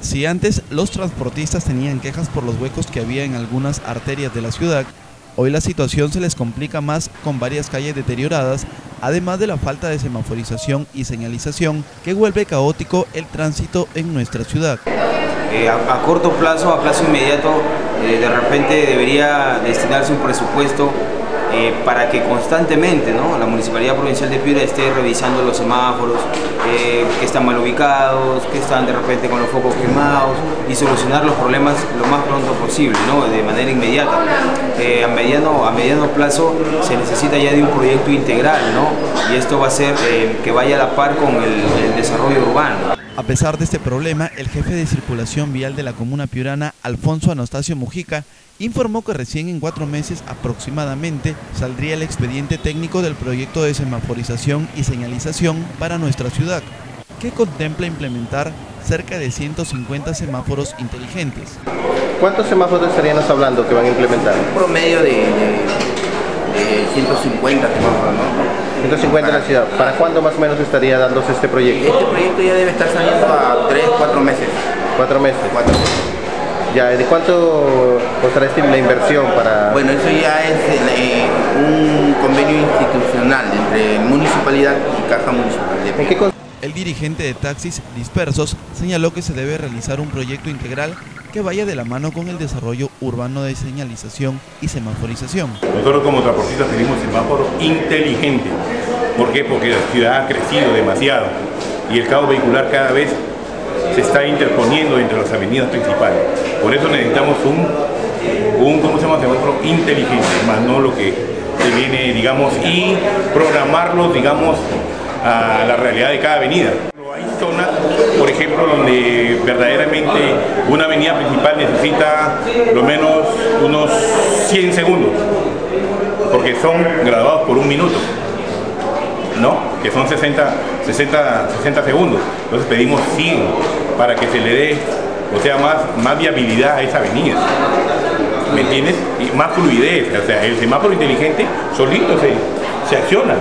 Si antes los transportistas tenían quejas por los huecos que había en algunas arterias de la ciudad, hoy la situación se les complica más con varias calles deterioradas, además de la falta de semaforización y señalización que vuelve caótico el tránsito en nuestra ciudad. Eh, a, corto plazo, a plazo inmediato, eh, de repente debería destinarse un presupuesto eh, para que constantemente ¿no? la Municipalidad Provincial de Piura esté revisando los semáforos, eh, que están mal ubicados, que están de repente con los focos quemados y solucionar los problemas lo más pronto posible, ¿no? de manera inmediata. Eh, a, mediano, a mediano plazo se necesita ya de un proyecto integral ¿no? y esto va a ser que vaya a la par con el, el desarrollo urbano. A pesar de este problema, el jefe de circulación vial de la comuna piurana, Alfonso Anastasio Mujica, informó que recién en cuatro meses aproximadamente saldría el expediente técnico del proyecto de semaforización y señalización para nuestra ciudad, que contempla implementar cerca de 150 semáforos inteligentes. ¿Cuántos semáforos estaríamos hablando que van a implementar? Un promedio de, 150 semáforos, ¿no? 150 en la ciudad. ¿Para cuándo más o menos estaría dándose este proyecto? Este proyecto ya debe estar saliendo a 3, 4 meses. ¿Cuatro meses? Cuatro meses. Ya, ¿de cuánto costará este, la inversión para...? Bueno, eso ya es eh, un convenio institucional entre municipalidad y caja municipal. el dirigente de taxis dispersos señaló que se debe realizar un proyecto integral que vaya de la mano con el desarrollo urbano de señalización y semaforización. Nosotros como transportistas pedimos semáforo inteligente. ¿Por qué? Porque la ciudad ha crecido demasiado y el caos vehicular cada vez se está interponiendo entre las avenidas principales. Por eso necesitamos un, un ¿cómo se llama? Semáforo inteligente, más no lo que se viene, digamos, y programarlo, digamos, a la realidad de cada avenida. Zonas, por ejemplo, donde verdaderamente una avenida principal necesita lo menos unos 100 segundos, porque son graduados por un minuto. ¿no? que son 60, 60, 60 segundos. Entonces pedimos 100 para que se le dé, o sea, más, más viabilidad a esa avenida. ¿Me entiendes? Y más fluidez. O sea, el semáforo inteligente solito se, se acciona.